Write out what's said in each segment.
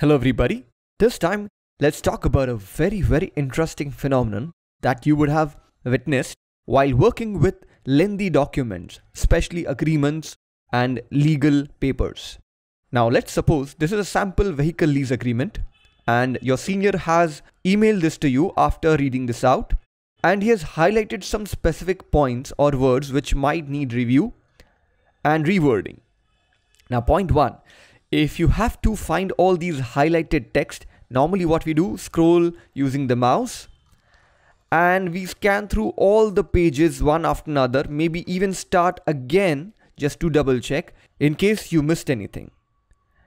Hello everybody. This time, let's talk about a very, very interesting phenomenon that you would have witnessed while working with lengthy documents, especially agreements and legal papers. Now, let's suppose this is a sample vehicle lease agreement and your senior has emailed this to you after reading this out and he has highlighted some specific points or words which might need review and rewording. Now, point one if you have to find all these highlighted text, normally what we do, scroll using the mouse and we scan through all the pages one after another, maybe even start again just to double check in case you missed anything.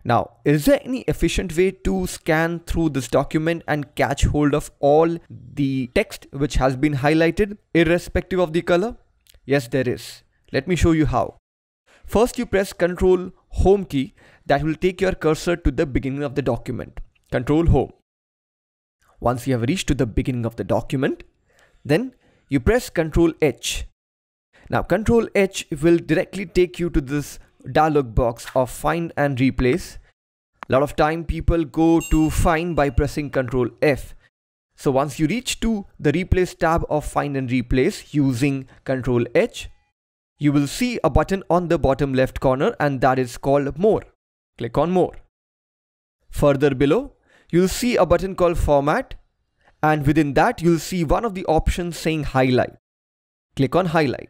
Now, is there any efficient way to scan through this document and catch hold of all the text which has been highlighted irrespective of the color? Yes, there is. Let me show you how. First, you press Ctrl Home key that will take your cursor to the beginning of the document. Control home. Once you have reached to the beginning of the document, then you press Control H. Now Control H will directly take you to this dialog box of find and replace. A lot of time people go to find by pressing Control F. So once you reach to the replace tab of find and replace using Control H, you will see a button on the bottom left corner and that is called more. Click on more. Further below, you'll see a button called format and within that you'll see one of the options saying highlight. Click on highlight.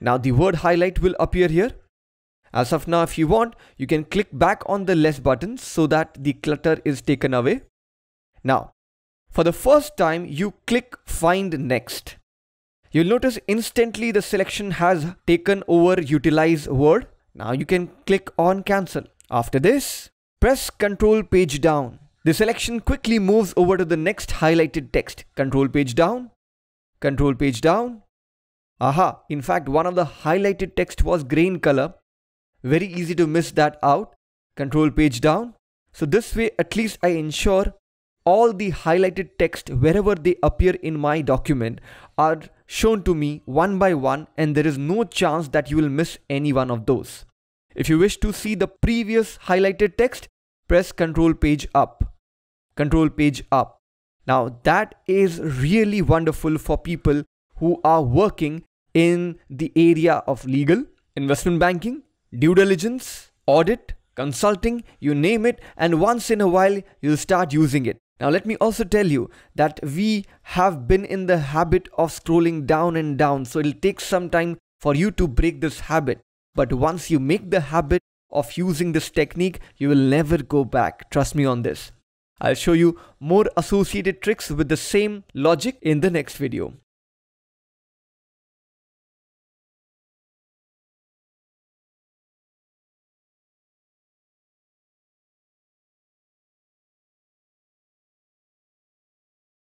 Now the word highlight will appear here. As of now if you want you can click back on the less button so that the clutter is taken away. Now for the first time you click find next. You'll notice instantly the selection has taken over utilize word. Now you can click on cancel. After this, press Control page down. The selection quickly moves over to the next highlighted text. Control page down, Control page down. Aha, in fact one of the highlighted text was green color. Very easy to miss that out. Control page down. So this way at least I ensure all the highlighted text wherever they appear in my document are shown to me one by one and there is no chance that you will miss any one of those. If you wish to see the previous highlighted text, press control page up. Control page up. Now that is really wonderful for people who are working in the area of legal, investment banking, due diligence, audit, consulting, you name it, and once in a while you'll start using it. Now let me also tell you that we have been in the habit of scrolling down and down, so it'll take some time for you to break this habit. But once you make the habit of using this technique, you will never go back. Trust me on this. I'll show you more associated tricks with the same logic in the next video.